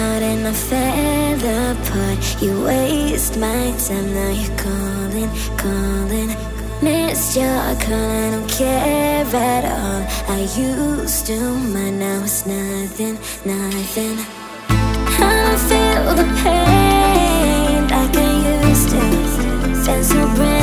heart and I fell apart. You waste my time, now you're calling, calling. Missed your call, I don't care at all. I used to mind, now it's nothing, nothing. I don't feel the pain like I used to. Feel so brand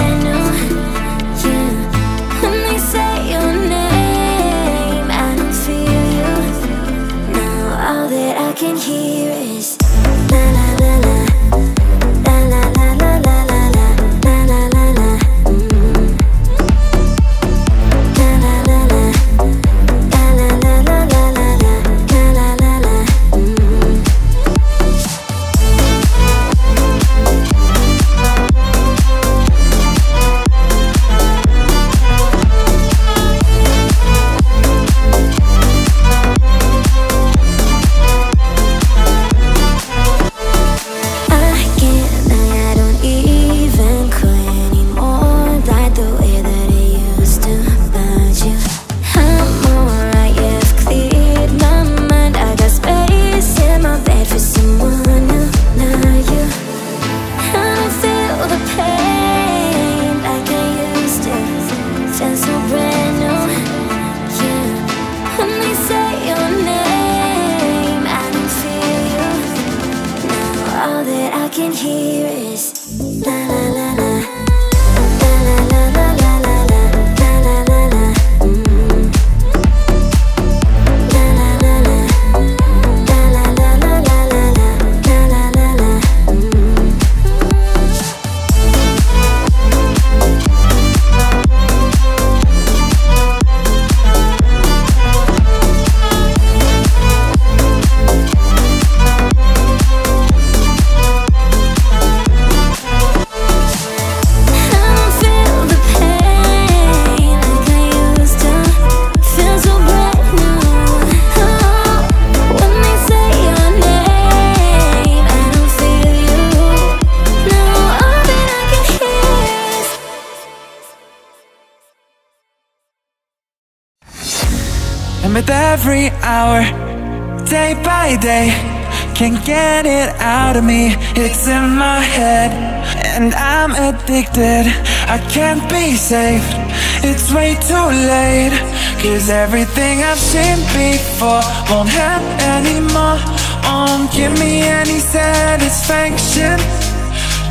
hour, day by day, can't get it out of me. It's in my head, and I'm addicted. I can't be saved. It's way too late. Cause everything I've seen before won't happen anymore. Won't give me any satisfaction.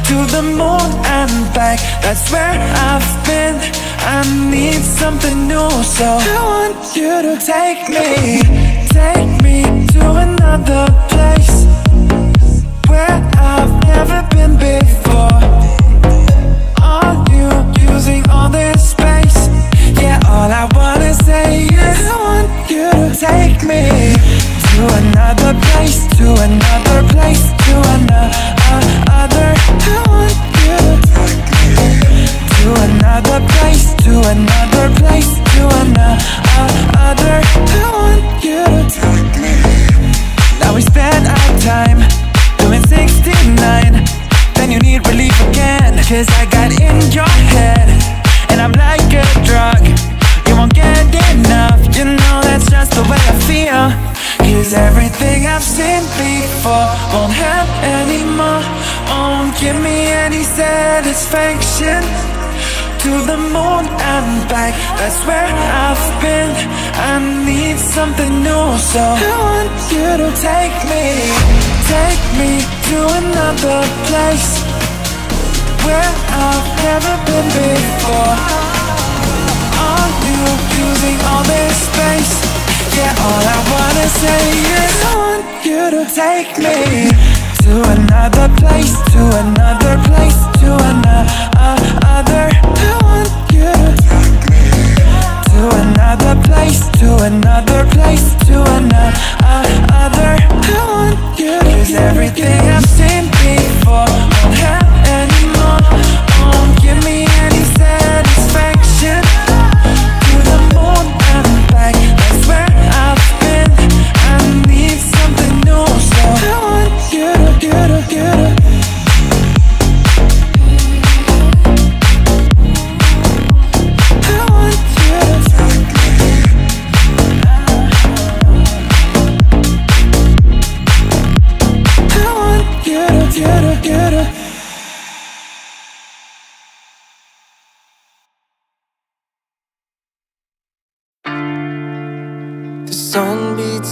To the moon and back, that's where I've been. I need something new, so I want you to take me to another place where I've won't happen anymore. Won't give me any satisfaction. To the moon and back, that's where I've been. I need something new, so I want you to take me, take me to another place where I've never been before. Are you using all this space? Yeah, all I wanna say is I want you to take me to another place, to another place, to another. I want you to another place, to another place, to another. I want everything I've seen before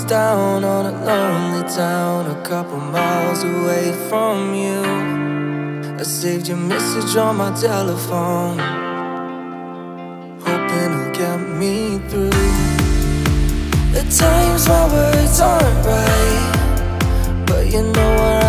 down on a lonely town a couple miles away from you. I saved your message on my telephone, hoping it'll get me through. The times my words aren't right, but you know where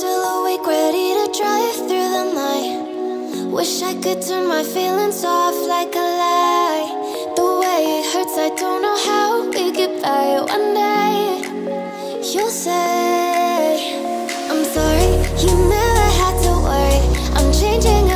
still awake, ready to drive through the night. Wish I could turn my feelings off like a light. The way it hurts, I don't know how we get by. One day, you'll say, I'm sorry, you never had to worry. I'm changing.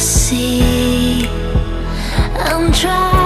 See. I'm trying.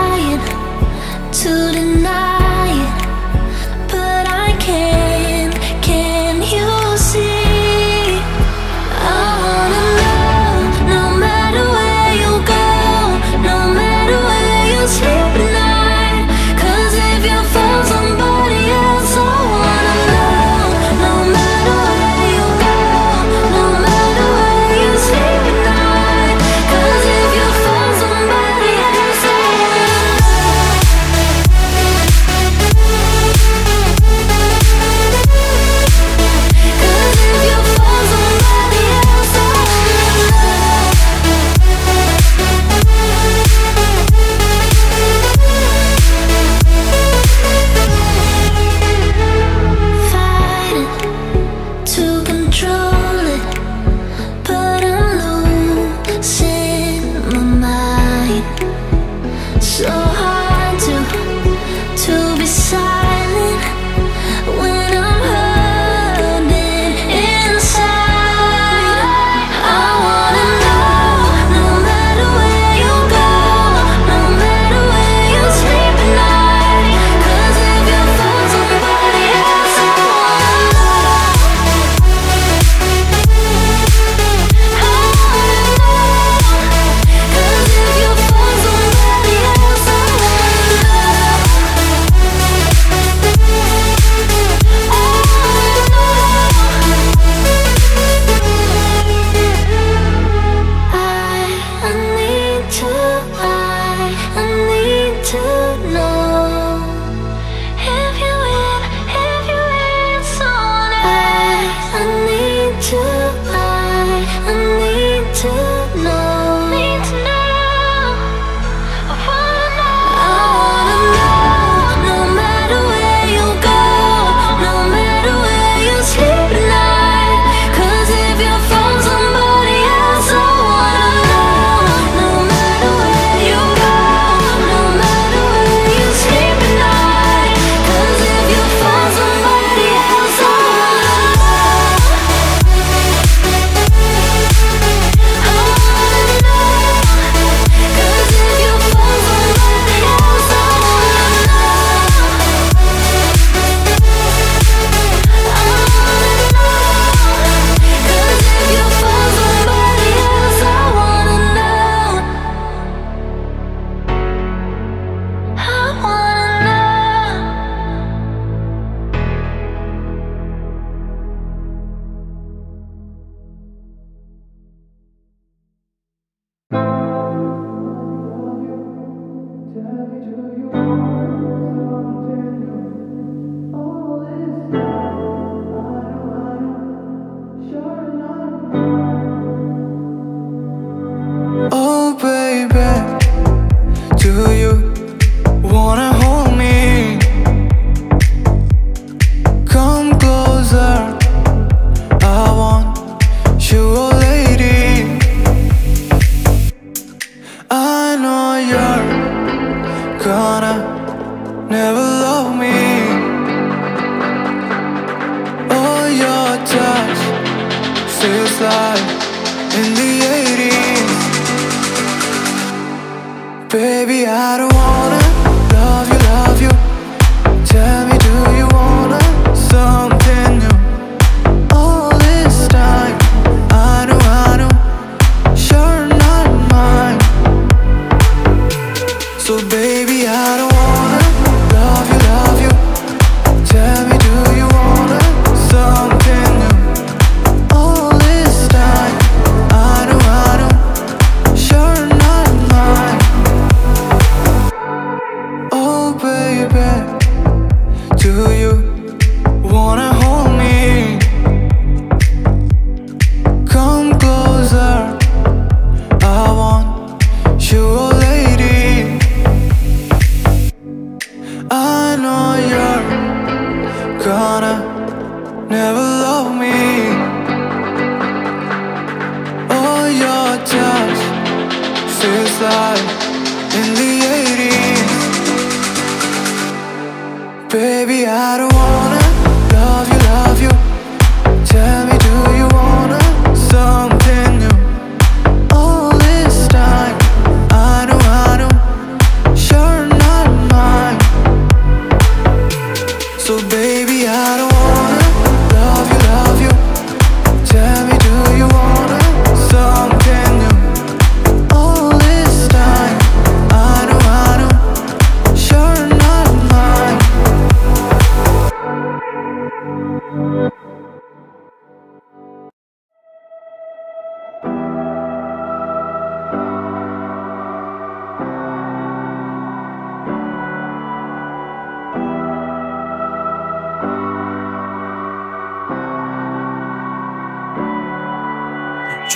So baby,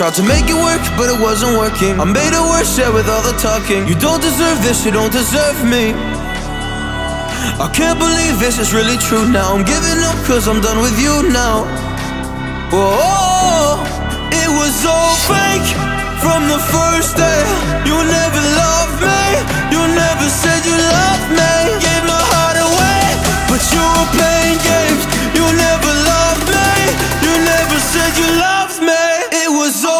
Tried to make it work, but it wasn't working. I made it worse, yeah, with all the talking. You don't deserve this, you don't deserve me. I can't believe this is really true now. I'm giving up, cause I'm done with you now. Whoa, it was all fake from the first day. You never loved me, you never said you loved me. Gave my heart away, but you were playing games. You never loved me, you never said you loved me. It was all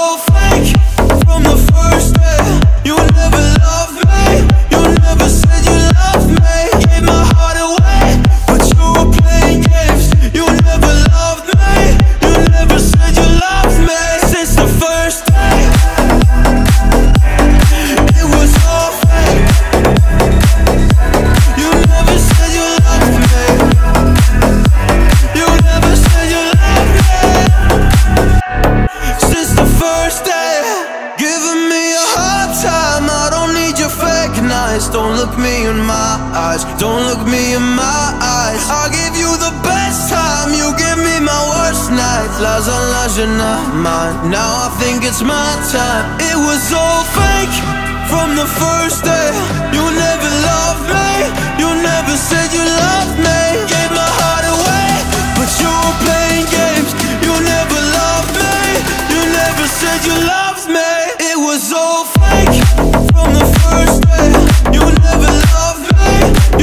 me in my eyes. Don't look me in my eyes. I'll give you the best time. You give me my worst nights. Lies on lies, you're not mine. Now I think it's my time. It was all fake from the first day. You never loved me. You never said you loved me. Gave my heart away, but you were playing games. You never loved me. You never said you loved me. It was all fake from the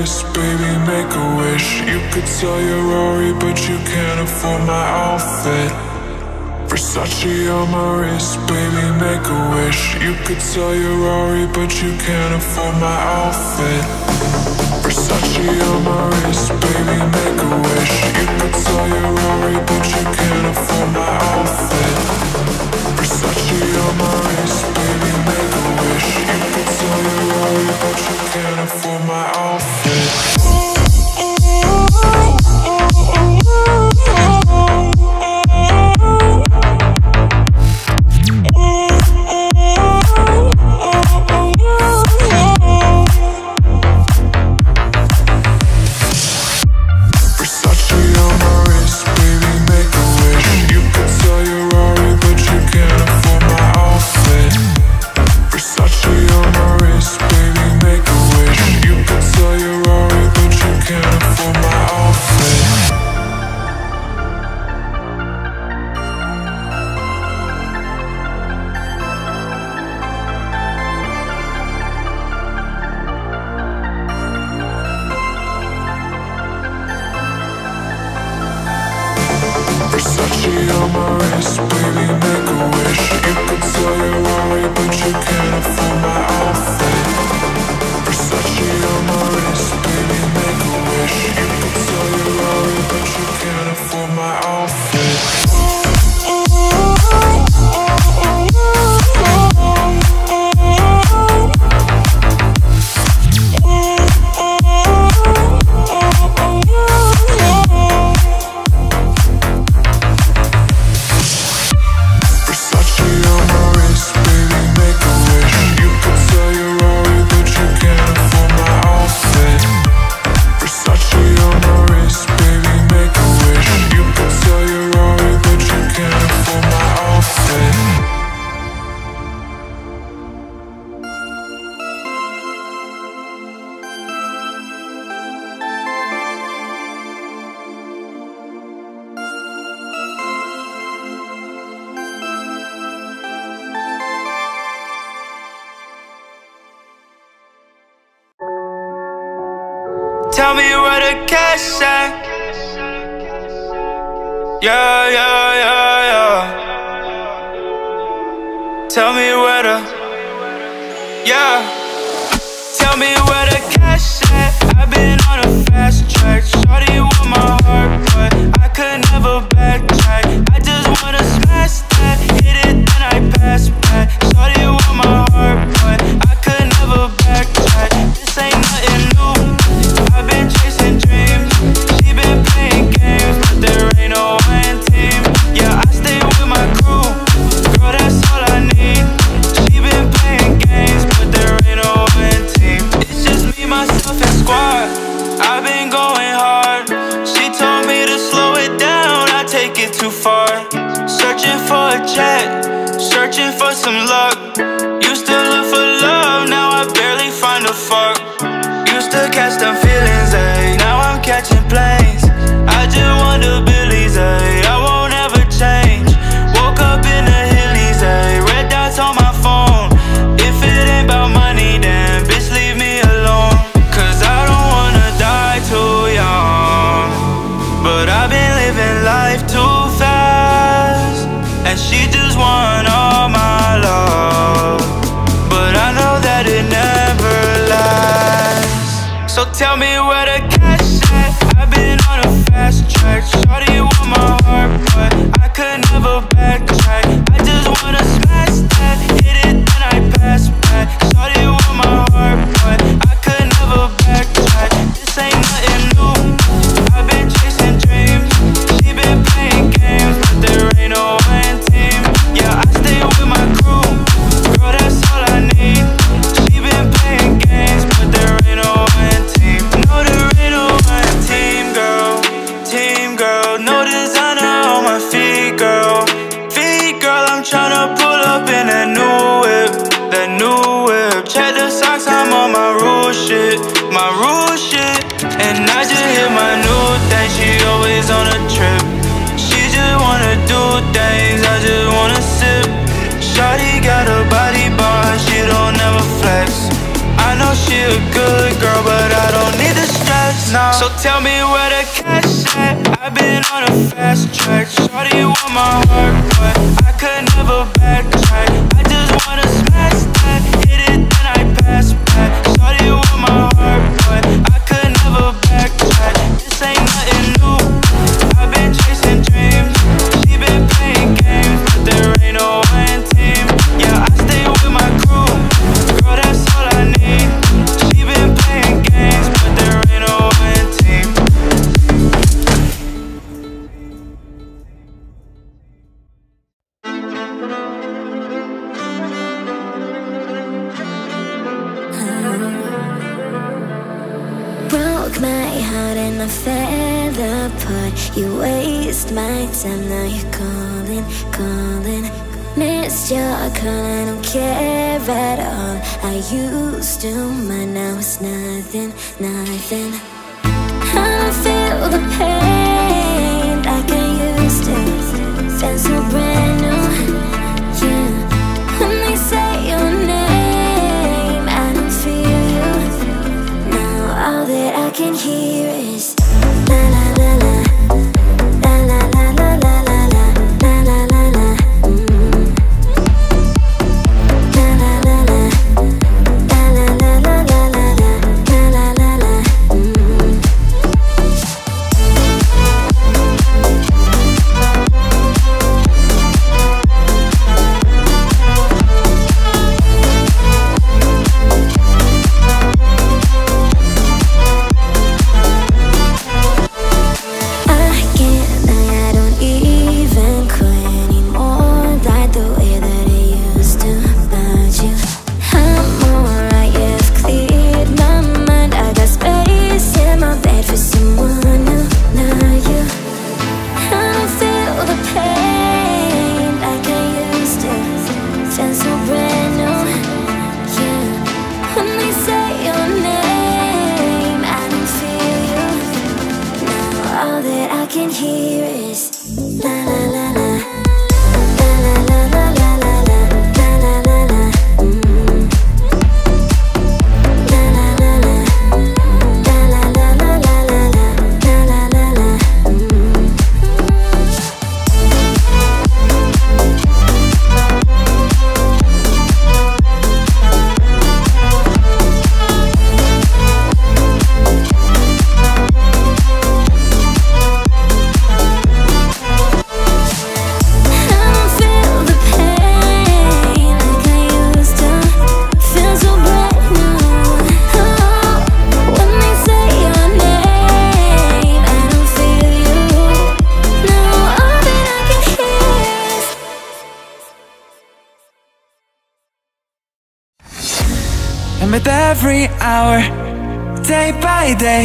wrist, baby, make a wish. You could sell your Rory, but you can't afford my outfit. Versace on my wrist, baby, make a wish. You could sell your Rory, but you can't afford my outfit. Versace on my wrist, baby, make a wish. You could sell your Rory, but you can't afford my outfit. Versace on my wrist, baby, make a wish. You your Rory, but you can't afford my outfit. tell me where the cash at. Yeah, yeah, yeah, yeah. Tell me where the Yeah. Tell me where the cash at. I've been on a fast track. Shawty want my heart, but I could never tell me where out and I fell apart. You waste my time, now you're calling, calling. Missed your call, I don't care at all. I used to mind, now it's nothing, nothing. I feel the pain like I used to. Feel so brand La la la la. Hour, day by day,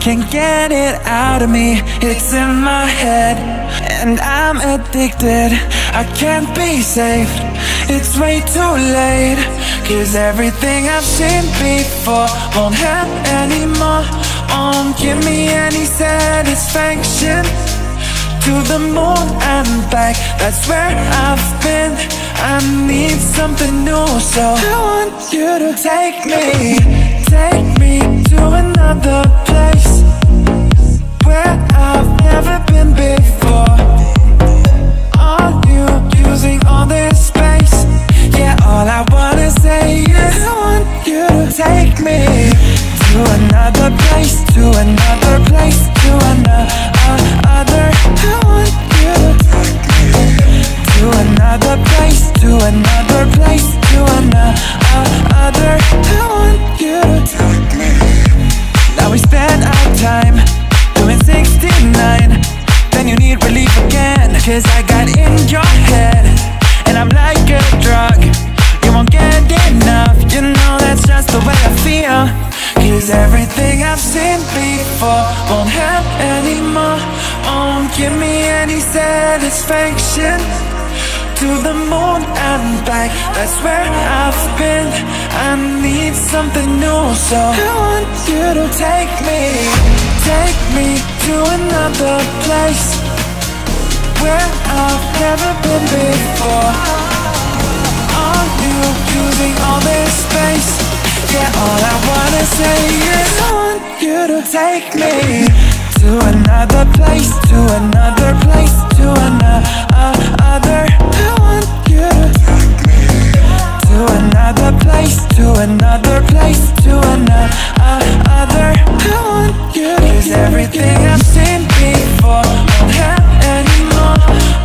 can't get it out of me. It's in my head, and I'm addicted. I can't be saved. It's way too late. Cause everything I've seen before won't help anymore. Won't give me any satisfaction. To the moon and back, that's where I've been. I need something new, so I want you to take me, take me to another place where I've To the moon and back, that's where I've been. I need something new, so I want you to take me, take me to another place where I've never been before. Are you using all this space? Yeah, all I wanna say is I want you to take me to another place, to another place, to another. I want you to take me to another place, to another place, to another. I want you everything I've seen before won't help anymore.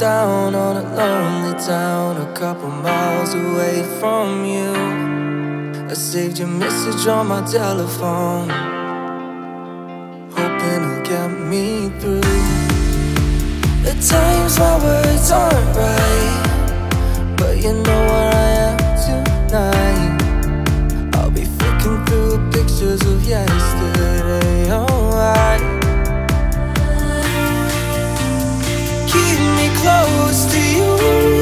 Down on a lonely town a couple miles away from you. I saved your message on my telephone, hoping it'll get me through. At times my words aren't right, but you know where I am tonight. I'll be flicking through pictures of yesterday, close to you.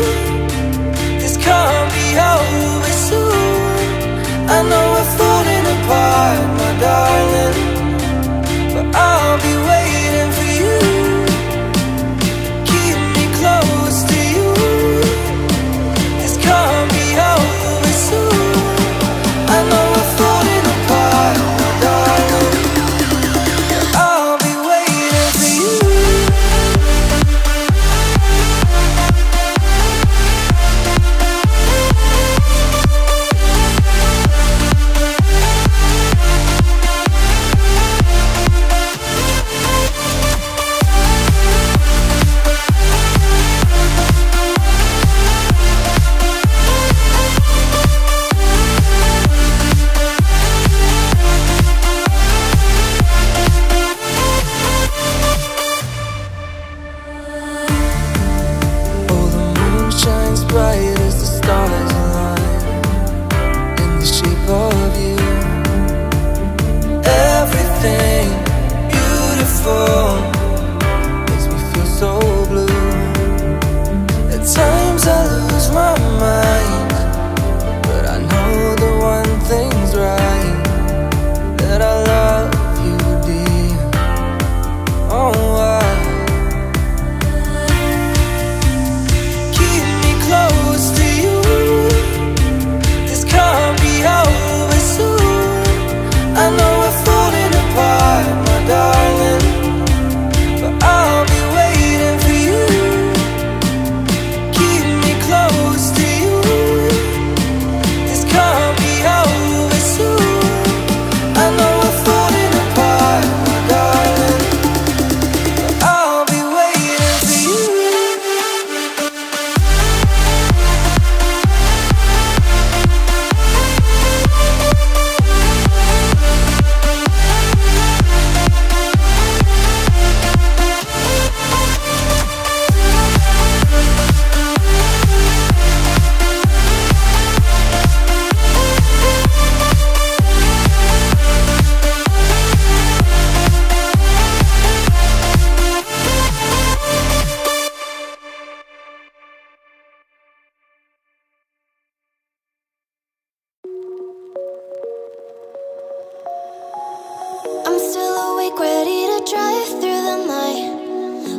still awake, ready to drive through the night.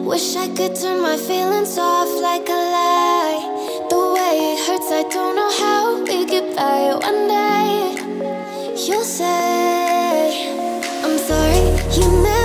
Wish I could turn my feelings off like a light The way it hurts, I don't know how we get by One day, you'll say I'm sorry, you made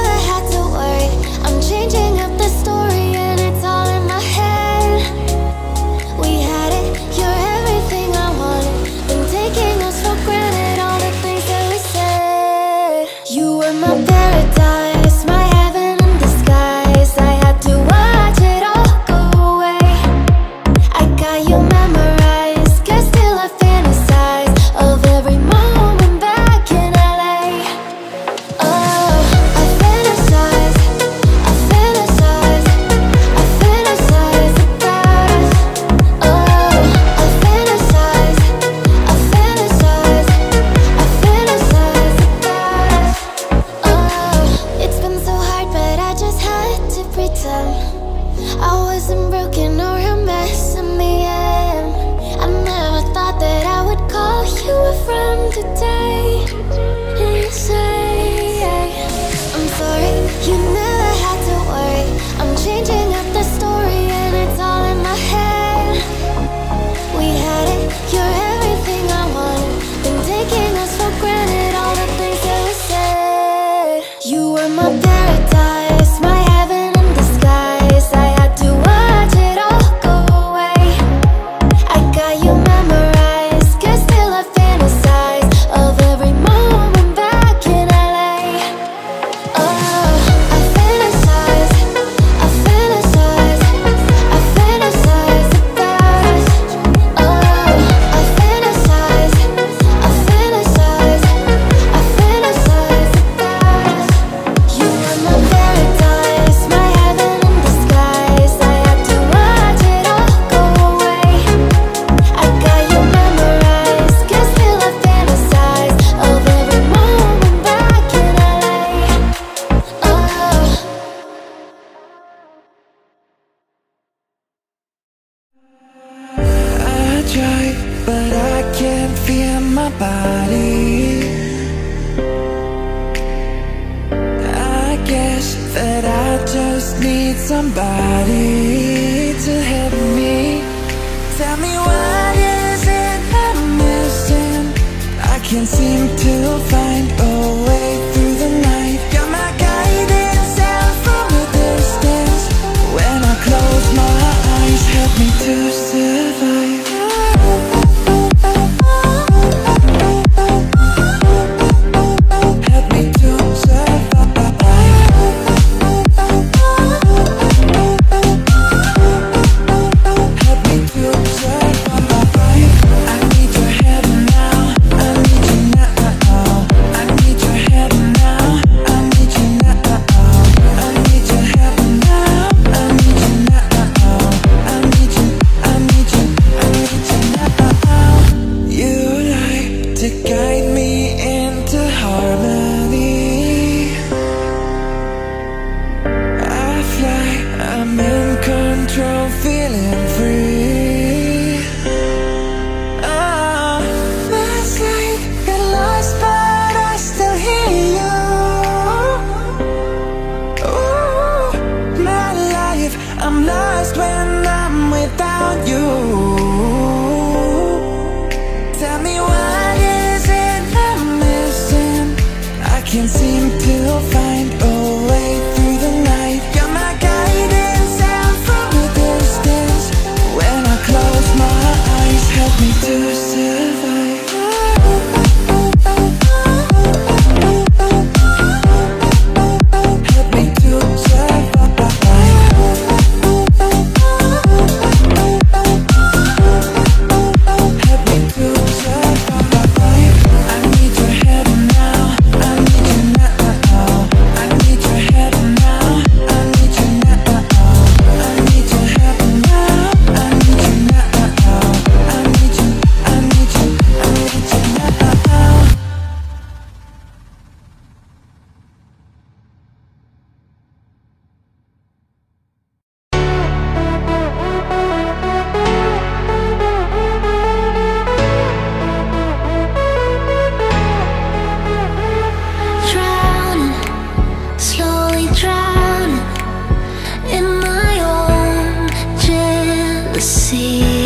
see.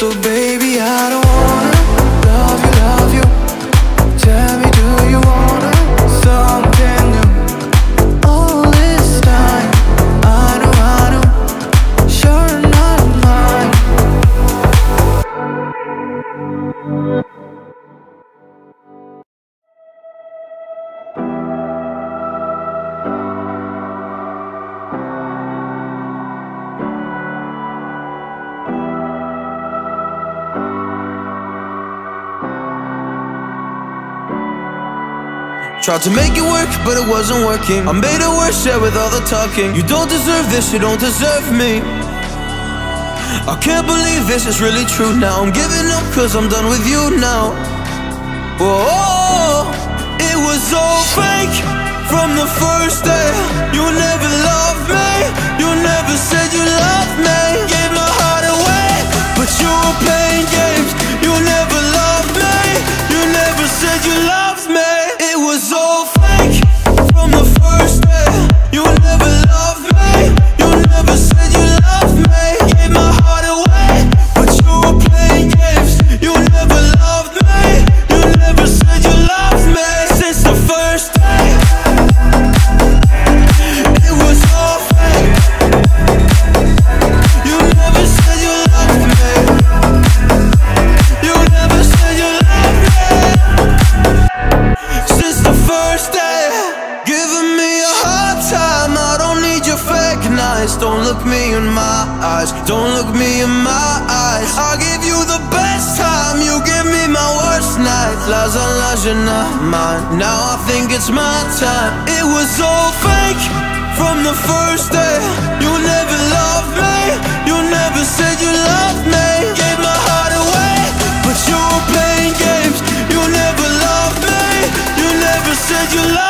So baby, Tried to make it work, but it wasn't working. I made it worse, yeah, with all the talking. You don't deserve this, you don't deserve me. I can't believe this is really true now. I'm giving up, cause I'm done with you now. Whoa, it was all fake from the first day. You never loved me, you never said you loved me. Gave my heart away, but you were playing games. You never loved me, you never said you loved me. In my eyes. Don't look me in my eyes. I'll give you the best time. You give me my worst nights. Lies and lies, you're not mine. Now I think it's my time. It was all fake from the first day. You never loved me. You never said you loved me. Gave my heart away, but you were playing games. You never loved me. You never said you loved me.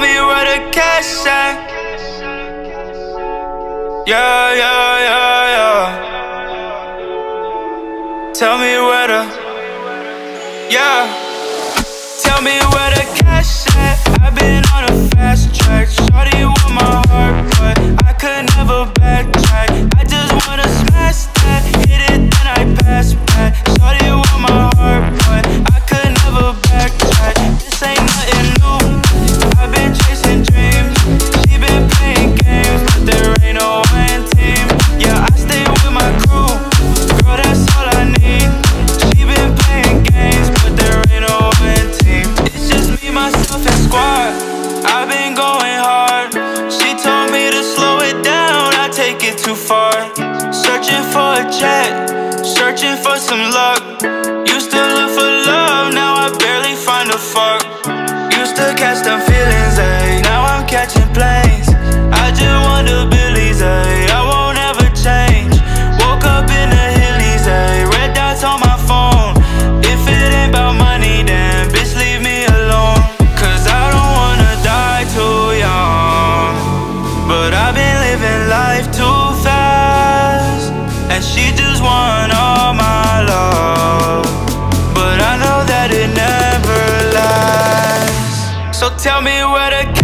told me where the cash at. Yeah, yeah, yeah, yeah. Tell me where the, yeah. Tell me where the cash at. I've been on a fast track. Shorty with my heart, but I could never backtrack. I just wanna smash that, hit it, then I pass. searching for some luck. Used to look for love, now I barely find a fuck. Tell me where to go.